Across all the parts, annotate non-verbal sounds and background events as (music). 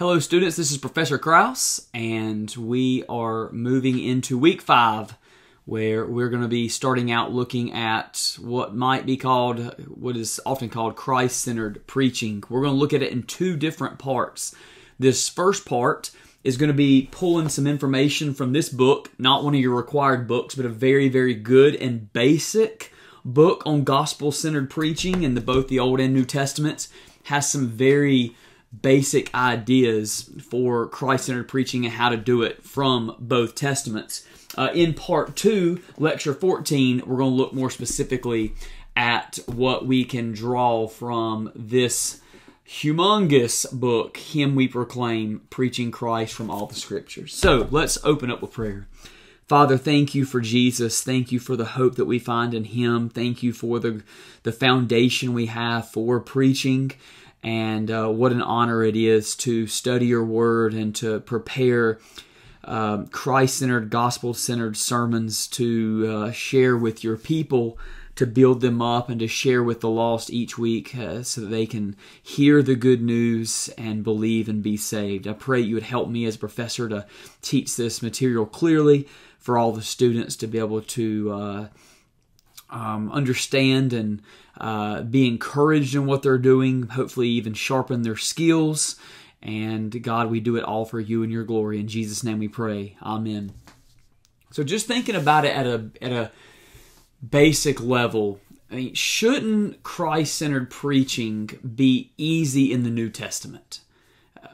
Hello, students. This is Professor Crouse, and we are moving into week five, where we're going to be starting out looking at what might be called, what is often called Christ centered preaching. We're going to look at it in two different parts. This first part is going to be pulling some information from this book, not one of your required books, but a very, very good and basic book on gospel centered preaching in the, both the Old and New Testaments. Has some very basic ideas for Christ centered preaching and how to do it from both Testaments. Uh, in part two, lecture 14, we're going to look more specifically at what we can draw from this humongous book, Him We Proclaim, Preaching Christ from All the Scriptures. So let's open up with prayer. Father, thank you for Jesus. Thank you for the hope that we find in Him. Thank you for the, the foundation we have for preaching and uh, what an honor it is to study your word and to prepare um, Christ centered, gospel centered sermons to uh, share with your people, to build them up, and to share with the lost each week uh, so that they can hear the good news and believe and be saved. I pray you would help me as a professor to teach this material clearly for all the students to be able to uh, um, understand and uh, be encouraged in what they're doing, hopefully, even sharpen their skills. And God, we do it all for you and your glory. In Jesus' name we pray. Amen. So, just thinking about it at a, at a basic level, I mean, shouldn't Christ centered preaching be easy in the New Testament?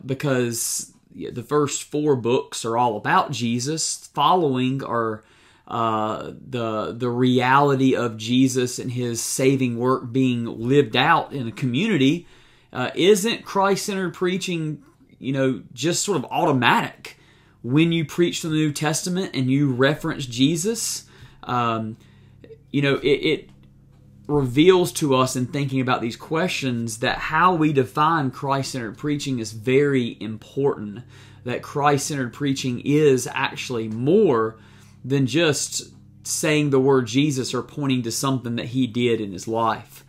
Because the first four books are all about Jesus, following are uh, the the reality of Jesus and His saving work being lived out in a community, uh, isn't Christ centered preaching, you know, just sort of automatic when you preach the New Testament and you reference Jesus? Um, you know, it, it reveals to us in thinking about these questions that how we define Christ centered preaching is very important. That Christ centered preaching is actually more than just saying the word Jesus or pointing to something that he did in his life.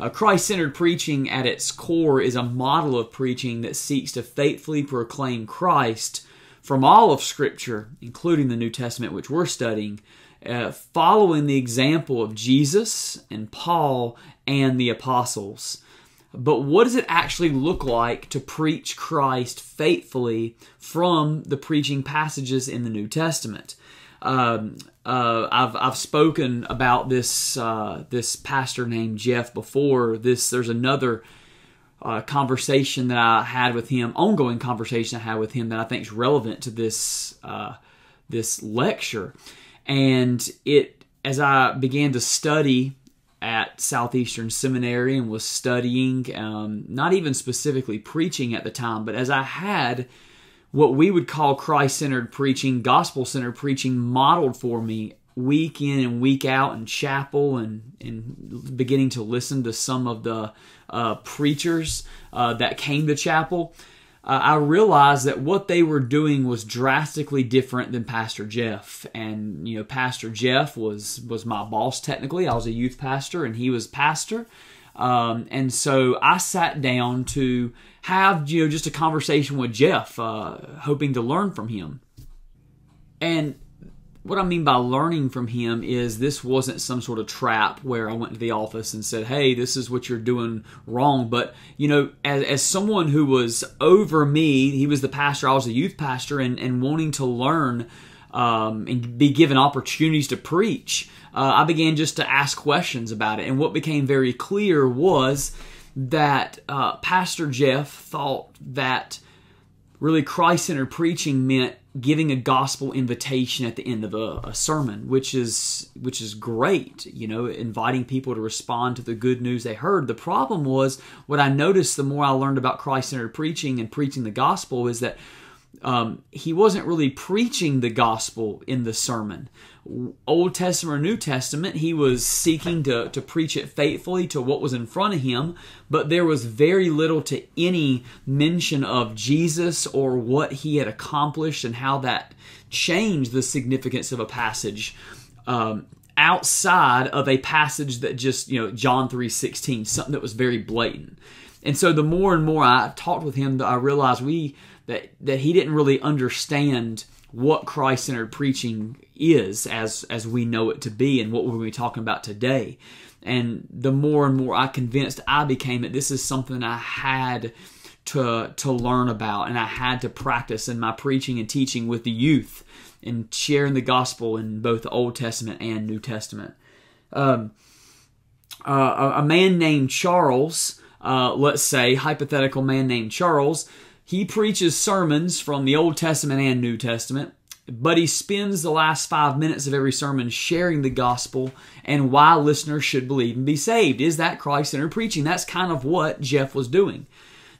Uh, Christ centered preaching at its core is a model of preaching that seeks to faithfully proclaim Christ from all of Scripture, including the New Testament, which we're studying, uh, following the example of Jesus and Paul and the apostles. But what does it actually look like to preach Christ faithfully from the preaching passages in the New Testament? Um, uh, I've I've spoken about this uh, this pastor named Jeff before. This there's another uh, conversation that I had with him, ongoing conversation I had with him that I think is relevant to this uh, this lecture, and it as I began to study at Southeastern Seminary and was studying, um, not even specifically preaching at the time, but as I had what we would call Christ centered preaching, gospel centered preaching modeled for me week in and week out in chapel and, and beginning to listen to some of the uh, preachers uh, that came to chapel. Uh, I realized that what they were doing was drastically different than Pastor Jeff. And you know, Pastor Jeff was was my boss technically. I was a youth pastor, and he was pastor. Um, and so I sat down to have you know just a conversation with Jeff, uh, hoping to learn from him. And what I mean by learning from him is this wasn't some sort of trap where I went to the office and said, "Hey, this is what you're doing wrong." But you know, as, as someone who was over me, he was the pastor, I was the youth pastor, and, and wanting to learn um, and be given opportunities to preach, uh, I began just to ask questions about it. And what became very clear was that uh, Pastor Jeff thought that really Christ centered preaching meant giving a gospel invitation at the end of a, a, sermon, which is which is great, you know, inviting people to respond to the good news they heard. The problem was what I noticed the more I learned about Christ centered preaching and preaching the gospel is that um, he wasn't really preaching the gospel in the sermon. Old Testament or New Testament, he was seeking to, to preach it faithfully to what was in front of him, but there was very little to any mention of Jesus or what he had accomplished and how that changed the significance of a passage. Um, outside of a passage that just you know John 3:16 something that was very blatant And so the more and more I talked with him, I realized we that that he didn't really understand what Christ-centered preaching is as as we know it to be and what we're going to be talking about today. And the more and more I convinced I became that this is something I had to to learn about and I had to practice in my preaching and teaching with the youth and sharing the gospel in both the Old Testament and New Testament. Um, uh, a man named Charles, uh, let's say hypothetical man named Charles, he preaches sermons from the Old Testament and New Testament, but he spends the last five minutes of every sermon sharing the gospel and why listeners should believe and be saved. Is that Christ centered preaching? That's kind of what Jeff was doing.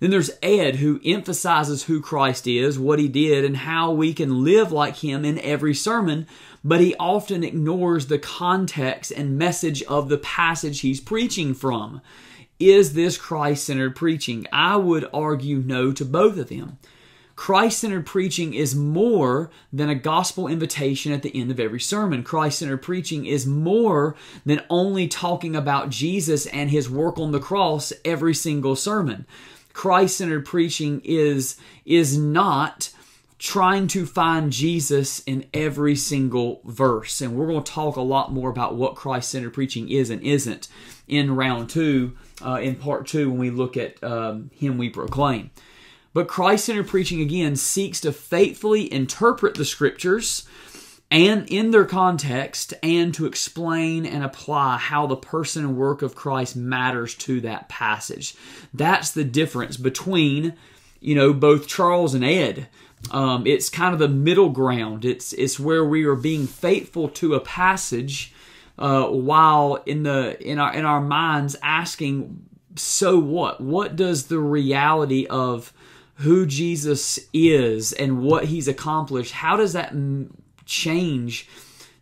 Then there's Ed, who emphasizes who Christ is, what he did, and how we can live like him in every sermon, but he often ignores the context and message of the passage he's preaching from. Is this Christ centered preaching? I would argue no to both of them. Christ centered preaching is more than a gospel invitation at the end of every sermon. Christ centered preaching is more than only talking about Jesus and his work on the cross every single sermon. Christ centered preaching is, is not trying to find Jesus in every single verse. And we're going to talk a lot more about what Christ centered preaching is and isn't in round two, uh, in part two, when we look at um, Him We Proclaim. But Christ centered preaching, again, seeks to faithfully interpret the scriptures and in their context and to explain and apply how the person and work of Christ matters to that passage. That's the difference between, you know, both Charles and Ed. Um, it's kind of the middle ground. It's it's where we are being faithful to a passage uh, while in the in our in our minds asking, so what? What does the reality of who Jesus is and what He's accomplished? How does that change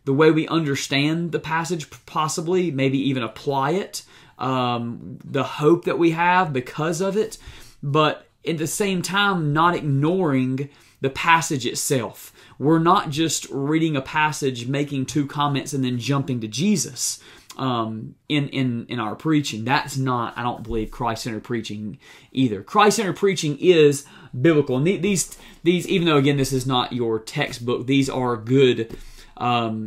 the way we understand the passage? Possibly, maybe even apply it. Um, the hope that we have because of it, but at the same time, not ignoring the passage itself. We're not just reading a passage, making two comments, and then jumping to Jesus um, in in in our preaching. That's not, I don't believe, Christ-centered preaching either. Christ-centered preaching is biblical, and these these even though again this is not your textbook, these are good. Um,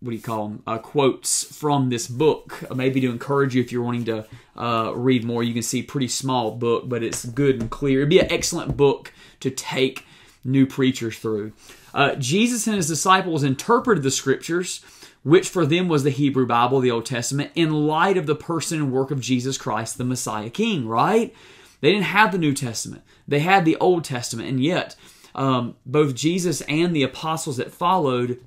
what do you call them? Uh, quotes from this book, maybe to encourage you if you're wanting to uh, read more. You can see pretty small book, but it's good and clear. It'd be an excellent book to take new preachers through. Uh, Jesus and his disciples interpreted the scriptures, which for them was the Hebrew Bible, the Old Testament, in light of the person and work of Jesus Christ, the Messiah King. Right? They didn't have the New Testament; they had the Old Testament, and yet. Um, both Jesus and the apostles that followed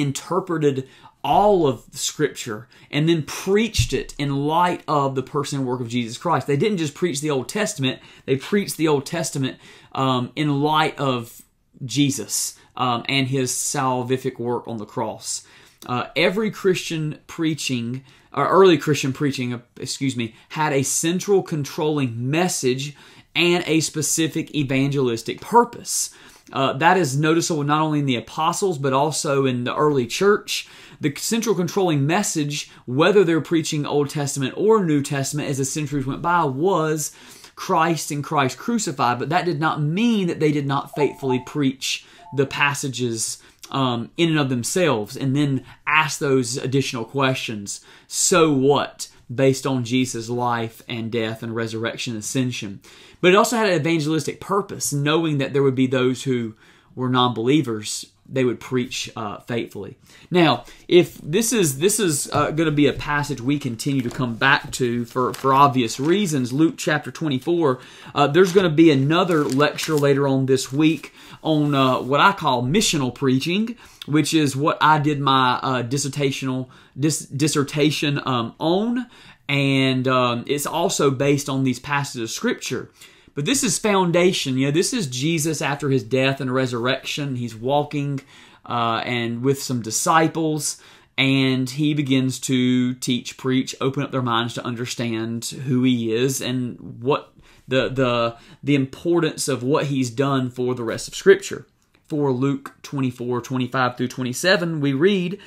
interpreted all of Scripture and then preached it in light of the person and work of Jesus Christ. They didn't just preach the Old Testament, they preached the Old Testament um, in light of Jesus um, and his salvific work on the cross. Uh, every Christian preaching, or early Christian preaching, uh, excuse me, had a central controlling message and a specific evangelistic purpose. Uh, that is noticeable not only in the apostles, but also in the early church. The central controlling message, whether they're preaching Old Testament or New Testament as the centuries went by, was Christ and Christ crucified. But that did not mean that they did not faithfully preach the passages um, in and of themselves and then ask those additional questions. So what? Based on Jesus' life and death and resurrection and ascension. But it also had an evangelistic purpose, knowing that there would be those who were non believers they would preach uh, faithfully. Now, if this is this is uh, going to be a passage we continue to come back to for for obvious reasons, Luke chapter twenty four. Uh, there's going to be another lecture later on this week on uh, what I call missional preaching, which is what I did my uh, dissertational dis- dissertation um, on, and um, it's also based on these passages of scripture. But this is foundation. You know, this is Jesus after his death and resurrection. He's walking uh, and with some disciples, and he begins to teach, preach, open up their minds to understand who he is and what the the the importance of what he's done for the rest of Scripture. For Luke 24, 25 through 27, we read,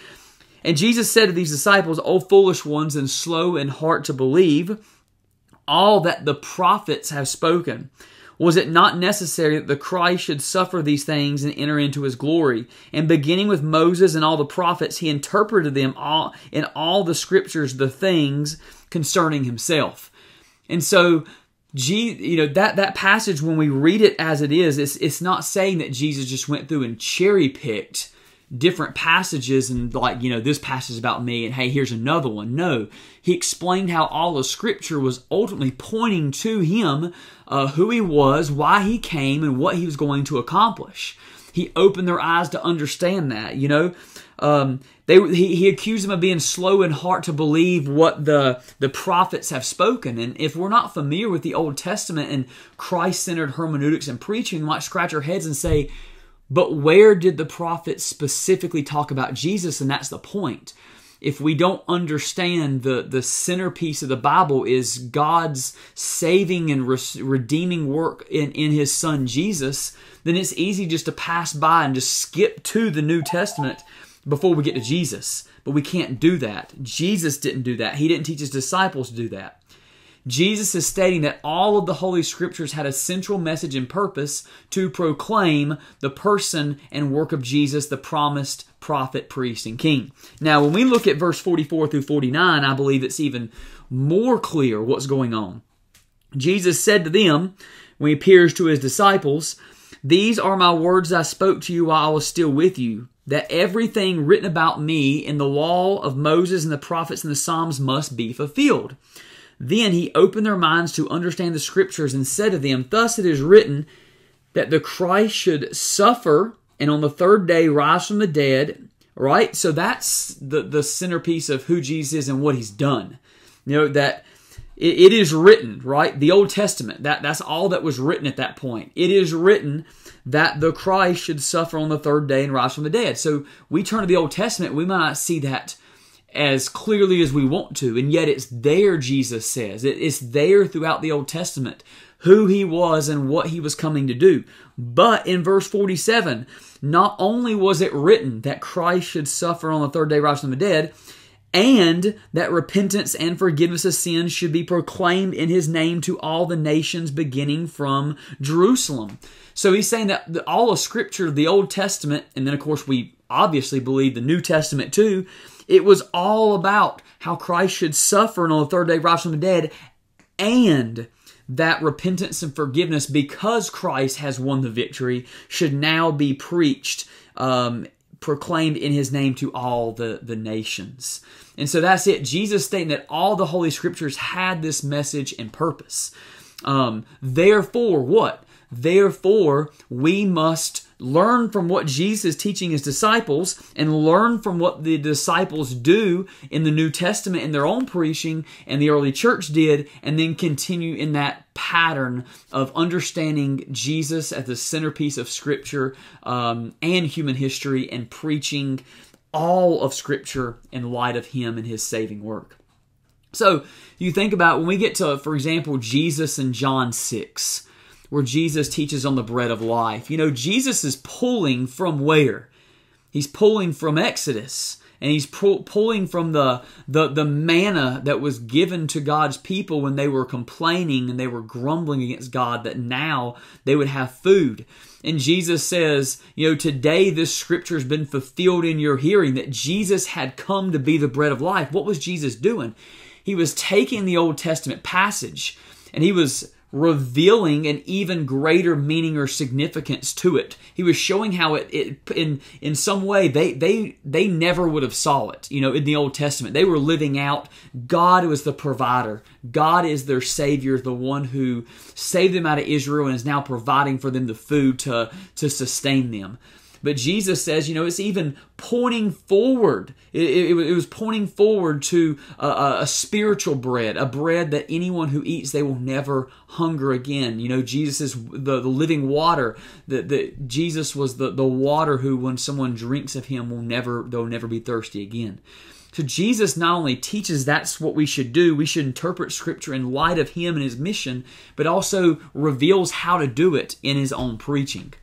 And Jesus said to these disciples, O foolish ones and slow in heart to believe, all that the prophets have spoken. Was it not necessary that the Christ should suffer these things and enter into his glory? And beginning with Moses and all the prophets, he interpreted them all in all the scriptures the things concerning himself. And so you know that that passage when we read it as it is, it's it's not saying that Jesus just went through and cherry picked different passages and like you know this passage about me and hey here's another one. No. He explained how all of scripture was ultimately pointing to him uh, who he was why he came and what he was going to accomplish. He opened their eyes to understand that you know? Um, they he, he accused them of being slow in heart to believe what the the prophets have spoken. And if we're not familiar with the old testament and christ-centered hermeneutics and preaching we might scratch our heads and say but where did the prophets specifically talk about Jesus? And that's the point. If we don't understand the, the centerpiece of the Bible is God's saving and re- redeeming work in, in His Son Jesus, then it's easy just to pass by and just skip to the New Testament before we get to Jesus. But we can't do that. Jesus didn't do that. He didn't teach His disciples to do that. Jesus is stating that all of the Holy Scriptures had a central message and purpose to proclaim the person and work of Jesus, the promised prophet, priest, and king. Now, when we look at verse 44 through 49, I believe it's even more clear what's going on. Jesus said to them, when he appears to his disciples, These are my words I spoke to you while I was still with you, that everything written about me in the law of Moses and the prophets and the Psalms must be fulfilled. Then he opened their minds to understand the scriptures and said to them, Thus it is written that the Christ should suffer and on the third day rise from the dead. Right? So that's the, the centerpiece of who Jesus is and what he's done. You know, that it, it is written, right? The Old Testament, that, that's all that was written at that point. It is written that the Christ should suffer on the third day and rise from the dead. So we turn to the Old Testament, we might not see that as clearly as we want to, and yet it's there, Jesus says. It's there throughout the Old Testament who he was and what he was coming to do. But in verse 47, not only was it written that Christ should suffer on the third day, rise from the dead, and that repentance and forgiveness of sins should be proclaimed in his name to all the nations beginning from Jerusalem. So he's saying that all of Scripture, the Old Testament, and then of course we obviously believe the New Testament too, it was all about how Christ should suffer and on the third day rise from the dead, and that repentance and forgiveness, because Christ has won the victory, should now be preached, um, proclaimed in his name to all the, the nations. And so that's it. Jesus stating that all the Holy Scriptures had this message and purpose. Um, therefore, what? Therefore, we must learn from what Jesus is teaching his disciples and learn from what the disciples do in the New Testament in their own preaching and the early church did, and then continue in that pattern of understanding Jesus as the centerpiece of Scripture um, and human history and preaching all of Scripture in light of Him and His saving work. So you think about when we get to, for example, Jesus in John 6 where Jesus teaches on the bread of life. You know, Jesus is pulling from where? He's pulling from Exodus and he's pulling from the, the the manna that was given to God's people when they were complaining and they were grumbling against God that now they would have food. And Jesus says, you know, today this scripture has been fulfilled in your hearing that Jesus had come to be the bread of life. What was Jesus doing? He was taking the Old Testament passage and he was revealing an even greater meaning or significance to it. He was showing how it, it in in some way they they they never would have saw it. You know, in the Old Testament, they were living out God was the provider. God is their savior, the one who saved them out of Israel and is now providing for them the food to to sustain them. But Jesus says, you know, it's even pointing forward. It, it, it was pointing forward to a, a, spiritual bread, a bread that anyone who eats, they will never hunger again. You know, Jesus is the, the living water. That the, Jesus was the, the water who, when someone drinks of him, will never, they'll never be thirsty again. So Jesus not only teaches that's what we should do, we should interpret scripture in light of him and his mission, but also reveals how to do it in his own preaching.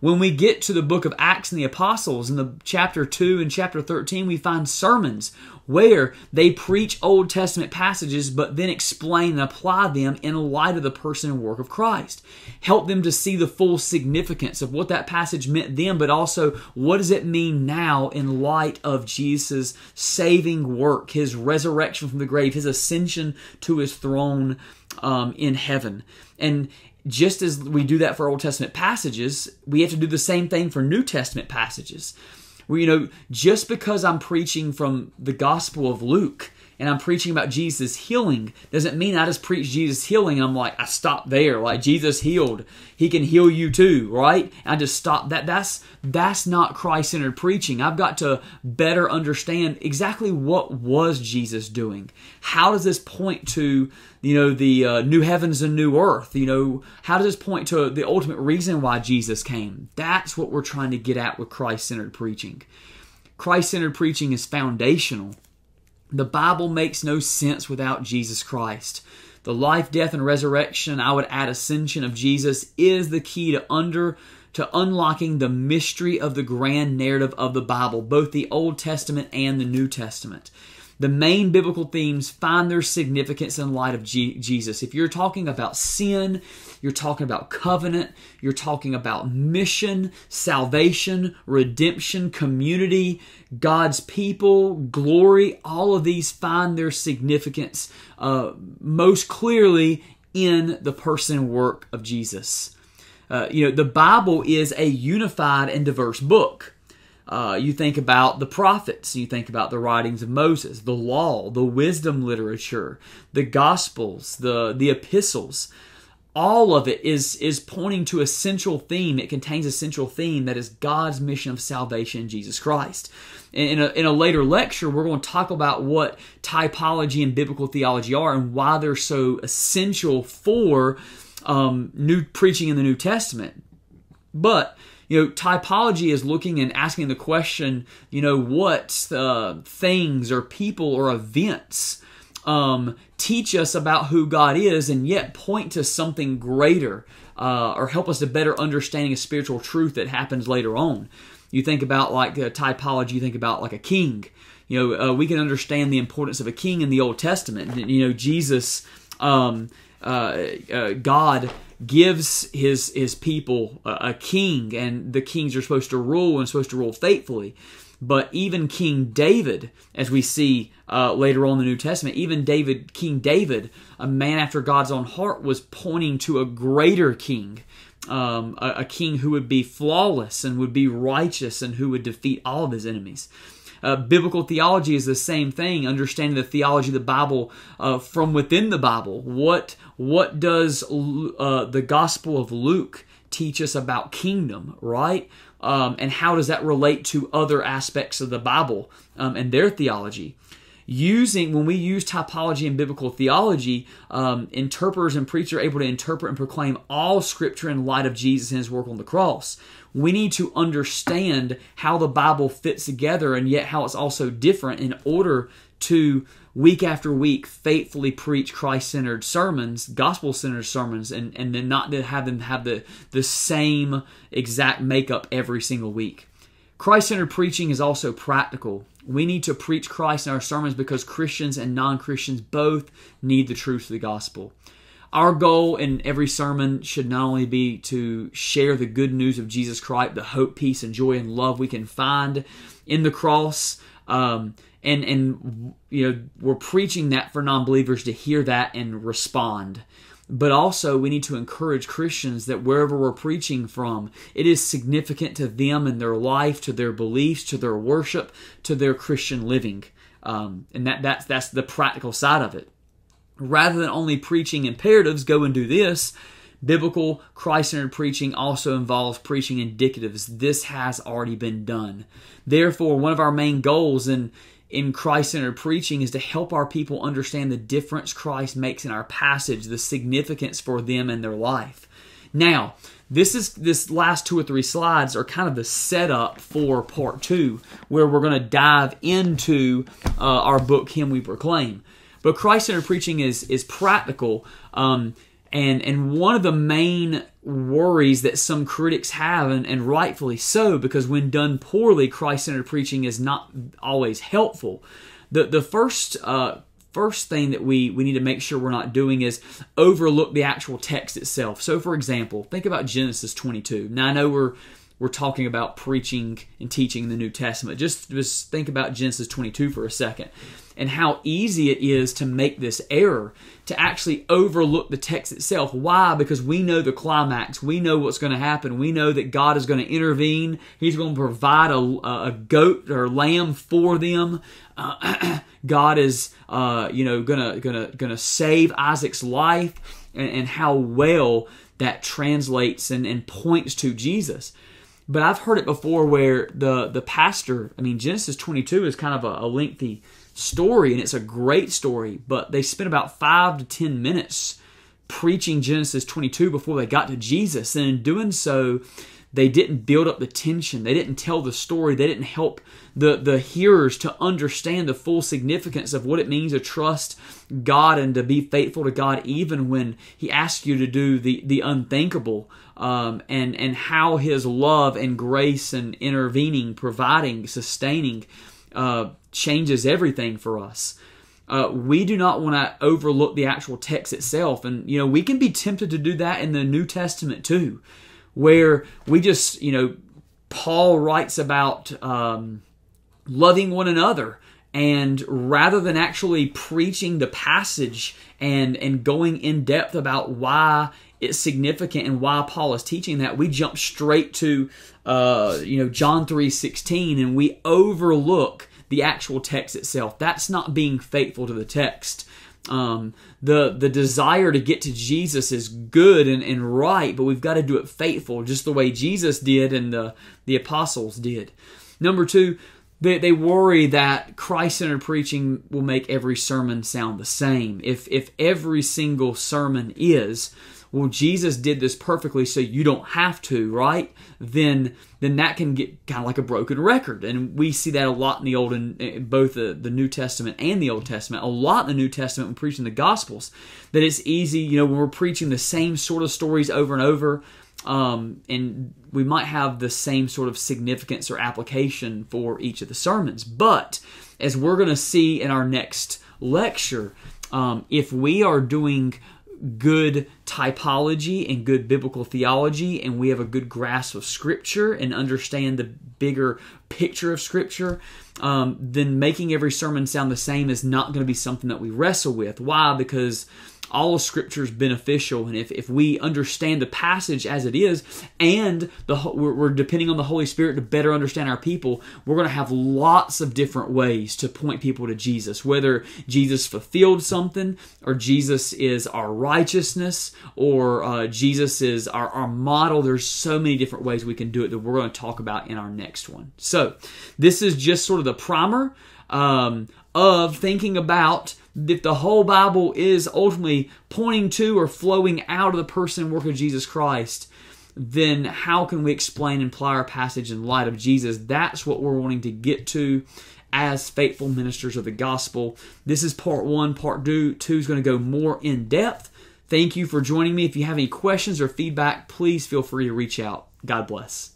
When we get to the book of Acts and the Apostles, in the chapter 2 and chapter 13, we find sermons where they preach Old Testament passages but then explain and apply them in light of the person and work of Christ. Help them to see the full significance of what that passage meant then, but also what does it mean now in light of Jesus' saving work, his resurrection from the grave, his ascension to his throne um, in heaven. And just as we do that for Old Testament passages, we have to do the same thing for New Testament passages. Where, you know, just because I'm preaching from the Gospel of Luke and I'm preaching about Jesus healing doesn't mean I just preach Jesus healing and I'm like, I stop there. Like Jesus healed. He can heal you too, right? I just stop that. That's that's not Christ-centered preaching. I've got to better understand exactly what was Jesus doing. How does this point to you know the uh, new heavens and new earth? You know how does this point to the ultimate reason why Jesus came? That's what we're trying to get at with Christ-centered preaching. Christ-centered preaching is foundational the Bible makes no sense without Jesus Christ. The life, death, and resurrection, I would add ascension of Jesus, is the key to under to unlocking the mystery of the grand narrative of the Bible, both the Old Testament and the New Testament the main biblical themes find their significance in light of G- Jesus. If you're talking about sin, you're talking about covenant, you're talking about mission, salvation, redemption, community, God's people, glory, all of these find their significance uh, most clearly in the person and work of Jesus. Uh, you know, the Bible is a unified and diverse book. Uh, you think about the prophets, you think about the writings of Moses, the law, the wisdom literature, the gospels, the, the epistles. All of it is, is pointing to a central theme. It contains a central theme that is God's mission of salvation in Jesus Christ. In a, in a later lecture, we're going to talk about what typology and biblical theology are and why they're so essential for um, new preaching in the New Testament. But you know, typology is looking and asking the question, you know, what uh, things or people or events um, teach us about who God is and yet point to something greater uh, or help us to better understanding a spiritual truth that happens later on. You think about like typology, you think about like a king. You know, uh, we can understand the importance of a king in the Old Testament. You know, Jesus, um, uh, uh, God gives his his people a, a, king, and the kings are supposed to rule and supposed to rule faithfully. But even King David, as we see uh, later on in the New Testament, even David, King David, a man after God's own heart, was pointing to a greater king, um, a, a king who would be flawless and would be righteous and who would defeat all of his enemies. Uh, biblical theology is the same thing, understanding the theology of the Bible uh, from within the Bible. What what does uh, the Gospel of Luke teach us about kingdom, right? Um, and how does that relate to other aspects of the Bible um, and their theology? using when we use typology and biblical theology um, interpreters and preachers are able to interpret and proclaim all scripture in light of jesus and his work on the cross we need to understand how the Bible fits together and yet how it's also different in order to week after week faithfully preach Christ-centered sermons, gospel-centered sermons, and, and then not to have them have the, the same exact makeup every single week. Christ-centered preaching is also practical. We need to preach Christ in our sermons because Christians and non-Christians both need the truth of the gospel. Our goal in every sermon should not only be to share the good news of Jesus Christ, the hope, peace, and joy and love we can find in the cross. Um, and and you know we're preaching that for non-believers to hear that and respond but also we need to encourage Christians that wherever we're preaching from, it is significant to them and their life, to their beliefs, to their worship, to their Christian living, um, and that that's that's the practical side of it rather than only preaching imperatives, go and do this. Biblical Christ centered preaching also involves preaching indicatives. This has already been done. Therefore, one of our main goals in, in Christ centered preaching is to help our people understand the difference Christ makes in our passage, the significance for them and their life. Now, this is this last two or three slides are kind of the setup for part two, where we're going to dive into uh, our book, Him We Proclaim. But Christ-centered preaching is is practical, um, and and one of the main worries that some critics have, and, and rightfully so, because when done poorly, Christ-centered preaching is not always helpful. the the first uh, first thing that we we need to make sure we're not doing is overlook the actual text itself. So, for example, think about Genesis 22. Now, I know we're we're talking about preaching and teaching the New Testament. Just just think about Genesis 22 for a second and how easy it is to make this error to actually overlook the text itself. Why? Because we know the climax. We know what's going to happen. We know that God is going to intervene. He's going to provide a, a goat or lamb for them. Uh, (clears throat) God is, uh, you know, gonna gonna gonna save Isaac's life, and, and how well that translates and, and points to Jesus. But I've heard it before where the the pastor, I mean Genesis 22 is kind of a, a lengthy story and it's a great story, but they spent about 5 to 10 minutes preaching Genesis 22 before they got to Jesus and in doing so they didn't build up the tension. They didn't tell the story. They didn't help the, the hearers to understand the full significance of what it means to trust God and to be faithful to God even when He asks you to do the, the unthinkable. Um, and, and how His love and grace and intervening, providing, sustaining, uh, changes everything for us. Uh, we do not want to overlook the actual text itself. And, you know, we can be tempted to do that in the New Testament too where we just, you know, Paul writes about um, loving one another. And rather than actually preaching the passage and, and going in depth about why it's significant and why Paul is teaching that, we jump straight to uh, you know John three sixteen, and we overlook the actual text itself. That's not being faithful to the text. Um, the the desire to get to Jesus is good and, and right, but we've got to do it faithful, just the way Jesus did and the, the apostles did. Number two, they, they worry that Christ centered preaching will make every sermon sound the same. If if every single sermon is, well, Jesus did this perfectly, so you don't have to, right? Then, then that can get kind of like a broken record, and we see that a lot in the Old and both the, the New Testament and the Old Testament. A lot in the New Testament when preaching the Gospels, that it's easy, you know, when we're preaching the same sort of stories over and over, um, and we might have the same sort of significance or application for each of the sermons. But as we're going to see in our next lecture, um, if we are doing good typology and good biblical theology and we have a good grasp of scripture and understand the bigger picture of scripture um, then making every sermon sound the same is not going to be something that we wrestle with. Why? Because all of scripture is beneficial and if, if we understand the passage as it is and the we're, we're depending on the holy spirit to better understand our people we're going to have lots of different ways to point people to jesus. Whether jesus fulfilled something or jesus is our righteousness or uh, jesus is our, our model there's so many different ways we can do it that we're going to talk about in our next one. So this is just sort of the primer um, of thinking about if the whole Bible is ultimately pointing to or flowing out of the person and work of Jesus Christ, then how can we explain and apply our passage in light of Jesus? That's what we're wanting to get to as faithful ministers of the gospel. This is part one. Part two, two is going to go more in depth. Thank you for joining me. If you have any questions or feedback, please feel free to reach out. God bless.